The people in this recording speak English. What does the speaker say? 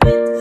the